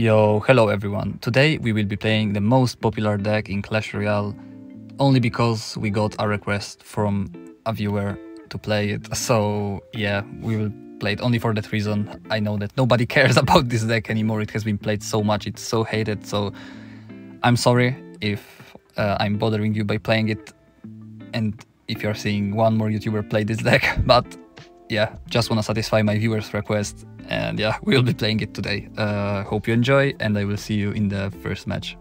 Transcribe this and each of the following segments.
Yo, hello everyone. Today we will be playing the most popular deck in Clash Royale only because we got a request from a viewer to play it. So yeah, we will play it only for that reason. I know that nobody cares about this deck anymore. It has been played so much, it's so hated. So I'm sorry if uh, I'm bothering you by playing it and if you're seeing one more YouTuber play this deck. But yeah, just want to satisfy my viewers' request and yeah, we'll be playing it today. Uh, hope you enjoy, and I will see you in the first match.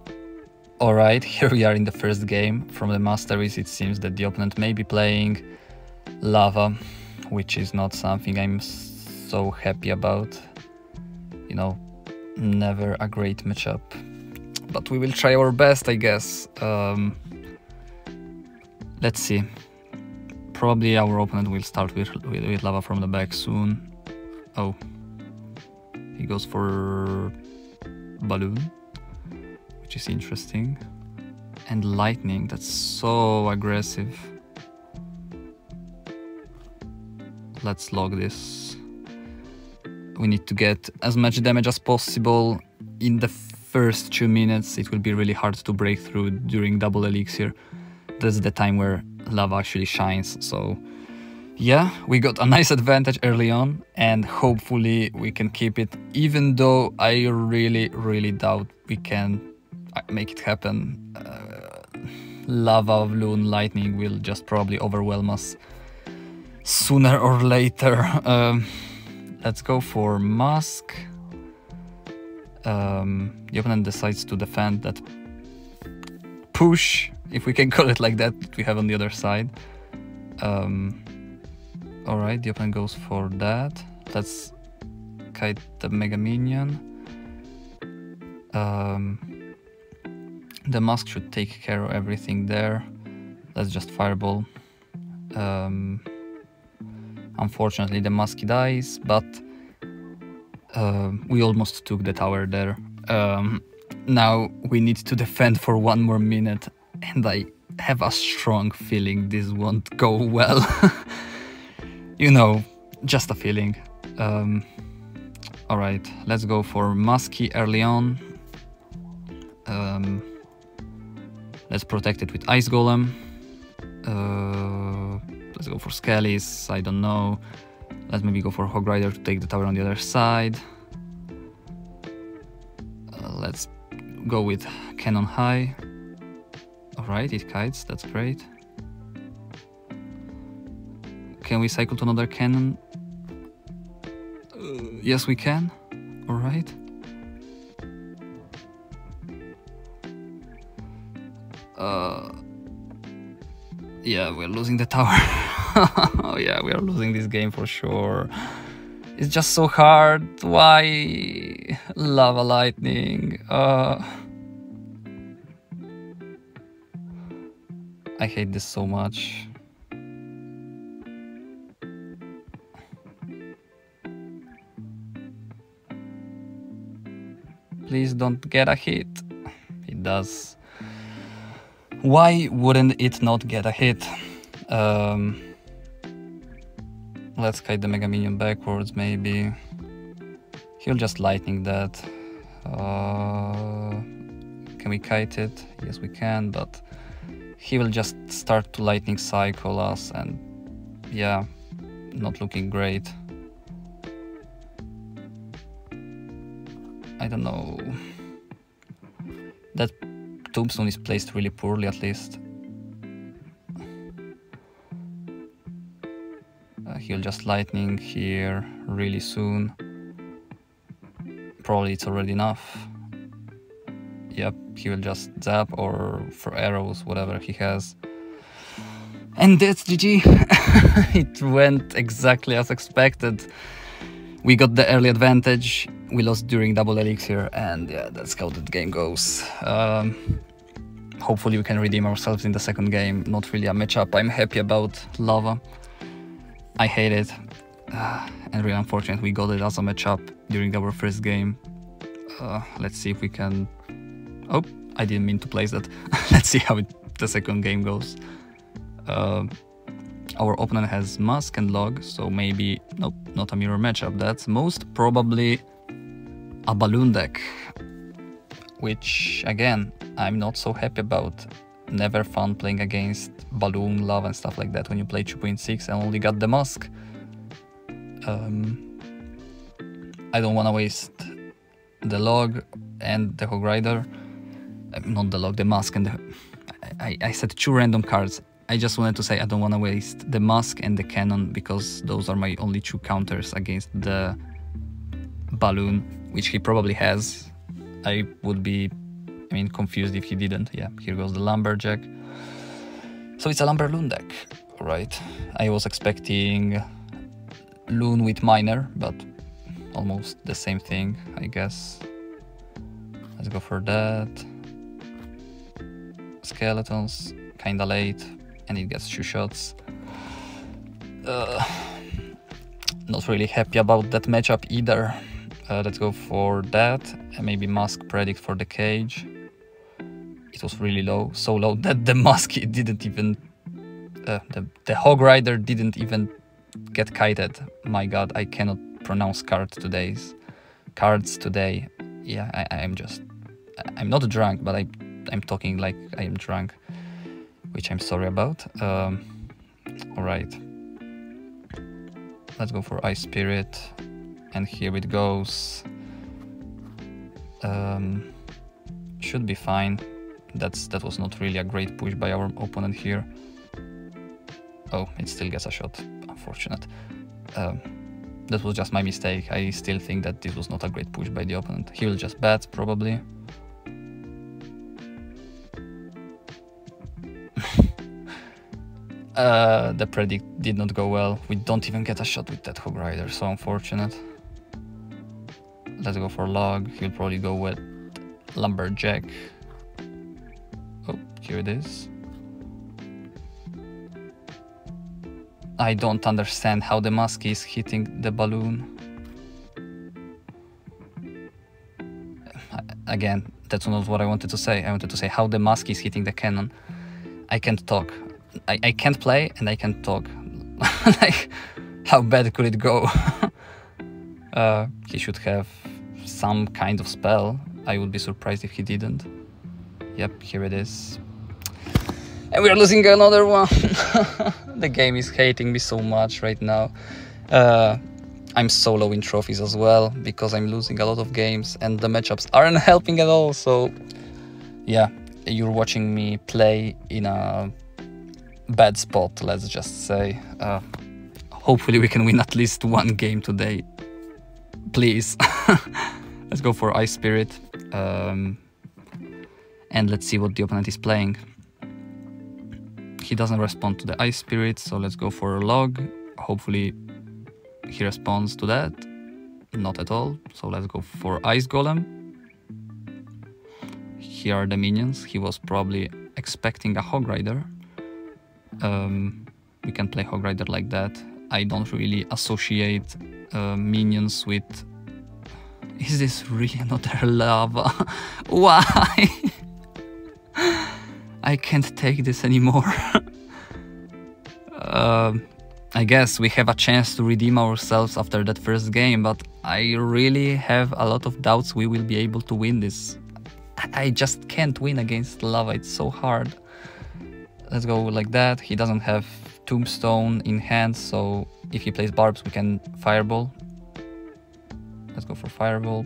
Alright, here we are in the first game. From the Masteries, it seems that the opponent may be playing Lava, which is not something I'm so happy about. You know, never a great matchup. But we will try our best, I guess. Um, let's see. Probably our opponent will start with, with, with Lava from the back soon. Oh, he goes for balloon, which is interesting. And lightning, that's so aggressive. Let's log this. We need to get as much damage as possible in the first two minutes. It will be really hard to break through during double elixir. That's the time where lava actually shines, so yeah, we got a nice advantage early on and hopefully we can keep it, even though I really, really doubt we can uh, make it happen. Uh, lava, balloon, lightning will just probably overwhelm us sooner or later. Um, let's go for Mask. Um, the opponent decides to defend that push, if we can call it like that, we have on the other side. Um, Alright, the opponent goes for that. Let's kite the Mega Minion. Um, the mask should take care of everything there. Let's just fireball. Um, unfortunately, the mask dies, but uh, we almost took the tower there. Um, now we need to defend for one more minute, and I have a strong feeling this won't go well. you know, just a feeling. Um, Alright, let's go for Musky early on. Um, let's protect it with Ice Golem. Uh, let's go for Skellies, I don't know. Let's maybe go for Hog Rider to take the tower on the other side. Uh, let's go with Cannon High. Alright, it kites, that's great. Can we cycle to another cannon? Uh, yes, we can. Alright. Uh, yeah, we're losing the tower. oh yeah, we are losing this game for sure. It's just so hard. Why? Lava lightning. Uh, I hate this so much. Please don't get a hit. It does. Why wouldn't it not get a hit? Um, let's kite the Mega Minion backwards, maybe. He'll just lightning that. Uh, can we kite it? Yes, we can, but he will just start to lightning cycle us and yeah, not looking great. I don't know. That tombstone is placed really poorly at least. Uh, he'll just lightning here really soon. Probably it's already enough. Yep, he will just zap or for arrows, whatever he has. And that's GG. it went exactly as expected. We got the early advantage we lost during double elixir and yeah that's how the game goes um, hopefully we can redeem ourselves in the second game not really a matchup i'm happy about lava i hate it uh, and really unfortunate we got it as a matchup during our first game uh, let's see if we can oh i didn't mean to place that let's see how it, the second game goes uh, our opponent has Mask and Log, so maybe, nope, not a mirror matchup. That's most probably a balloon deck. which again, I'm not so happy about. Never fun playing against Balloon, Love and stuff like that when you play 2.6 and only got the Musk. Um, I don't want to waste the log and the Hog Rider. Not the log, the Musk and the... I, I said two random cards. I just wanted to say I don't want to waste the mask and the Cannon because those are my only two counters against the Balloon, which he probably has. I would be, I mean, confused if he didn't. Yeah, here goes the Lumberjack. So it's a Lumberloon deck, right? I was expecting Loon with Miner, but almost the same thing, I guess. Let's go for that. Skeletons, kinda late, and it gets two shots. Uh, not really happy about that matchup either. Uh, let's go for that, and maybe Musk predict for the cage. It was really low, so low that the Musk didn't even... Uh, the, the Hog Rider didn't even get kited. My god, I cannot pronounce cards today's cards today. Yeah, I, I'm just I'm not drunk, but I I'm talking like I am drunk, which I'm sorry about. Um, all right, let's go for Ice Spirit, and here it goes. Um, should be fine. That's that was not really a great push by our opponent here. Oh, it still gets a shot. Unfortunate. Um, that was just my mistake. I still think that this was not a great push by the opponent. He will just bet, probably. Uh, the predict did not go well. We don't even get a shot with that Hog Rider, so unfortunate. Let's go for Log. He'll probably go with Lumberjack. Oh, here it is. I don't understand how the mask is hitting the balloon. Again, that's not what I wanted to say. I wanted to say how the mask is hitting the cannon. I can't talk. I, I can't play and I can't talk. like, how bad could it go? uh, he should have some kind of spell. I would be surprised if he didn't. Yep, here it is. And we are losing another one. the game is hating me so much right now. Uh, I'm so low in trophies as well because I'm losing a lot of games and the matchups aren't helping at all. So, yeah, you're watching me play in a bad spot, let's just say. Uh, hopefully, we can win at least one game today. Please. let's go for Ice Spirit. Um, and let's see what the opponent is playing he doesn't respond to the ice spirit, so let's go for a log. Hopefully he responds to that. Not at all, so let's go for ice golem. Here are the minions. He was probably expecting a hog rider. Um, we can play hog rider like that. I don't really associate uh, minions with... Is this really another lava? Why? I can't take this anymore. uh, I guess we have a chance to redeem ourselves after that first game, but I really have a lot of doubts we will be able to win this. I just can't win against Lava, it's so hard. Let's go like that. He doesn't have Tombstone in hand, so if he plays Barbs, we can Fireball. Let's go for Fireball.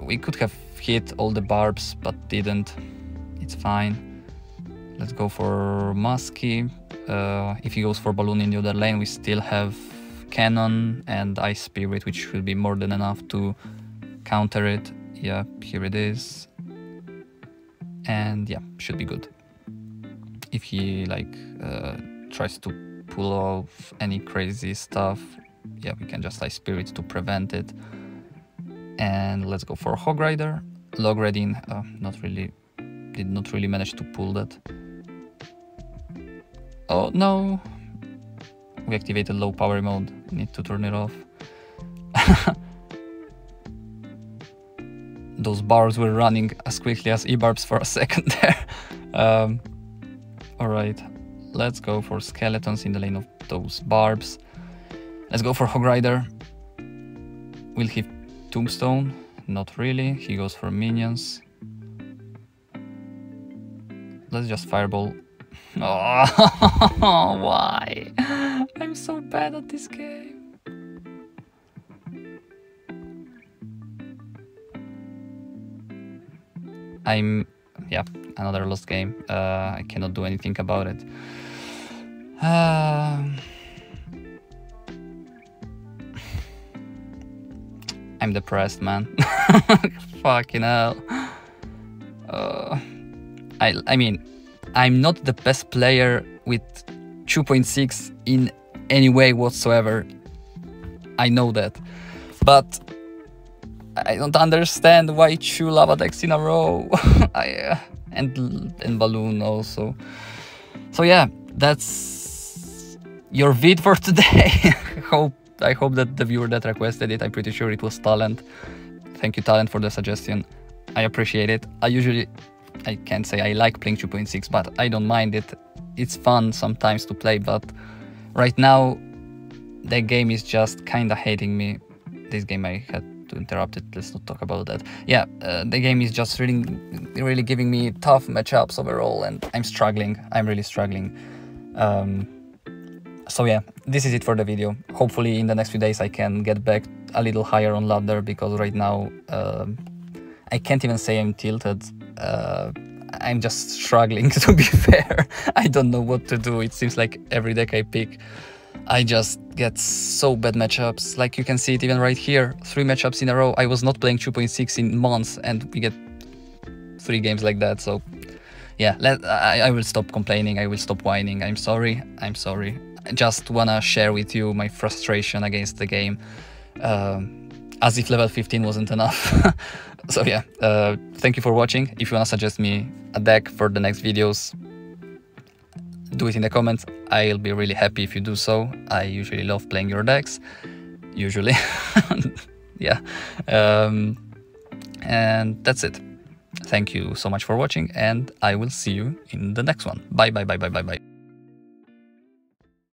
We could have hit all the barbs but didn't. It's fine. Let's go for Musky. Uh, if he goes for Balloon in the other lane, we still have Cannon and Ice Spirit, which will be more than enough to counter it. Yeah, here it is. And yeah, should be good. If he like uh, tries to pull off any crazy stuff, yeah, we can just Ice Spirit to prevent it. And let's go for Hog Rider. Log reading uh, not really did not really manage to pull that. Oh no. We activated low power mode. Need to turn it off those barbs were running as quickly as e-barbs for a second there um, all right let's go for skeletons in the lane of those barbs let's go for hog rider will he tombstone not really. He goes for minions. Let's just fireball. Oh, why? I'm so bad at this game. I'm, yeah, another lost game. Uh, I cannot do anything about it. Uh, I'm depressed, man. Fucking hell. Uh, I, I mean, I'm not the best player with 2.6 in any way whatsoever. I know that. But I don't understand why two lava decks in a row. I, uh, and and balloon also. So yeah, that's your vid for today. hope I hope that the viewer that requested it, I'm pretty sure it was Talent. Thank you, Talent, for the suggestion. I appreciate it. I usually I can't say I like playing 2.6, but I don't mind it. It's fun sometimes to play, but right now the game is just kinda hating me. This game I had to interrupt it. Let's not talk about that. Yeah, uh, the game is just really, really giving me tough matchups overall, and I'm struggling. I'm really struggling. Um, so yeah, this is it for the video. Hopefully in the next few days I can get back a little higher on ladder because right now uh, I can't even say I'm tilted uh, I'm just struggling to be fair. I don't know what to do. It seems like every deck I pick, I just get so bad matchups. Like you can see it even right here, three matchups in a row. I was not playing 2.6 in months and we get three games like that. So yeah, let, I, I will stop complaining. I will stop whining. I'm sorry. I'm sorry. I just wanna share with you my frustration against the game. Um, as if level 15 wasn't enough. so yeah, uh, thank you for watching. If you wanna suggest me a deck for the next videos, do it in the comments. I'll be really happy if you do so. I usually love playing your decks. Usually. yeah. Um, and that's it. Thank you so much for watching and I will see you in the next one. Bye bye bye bye bye bye.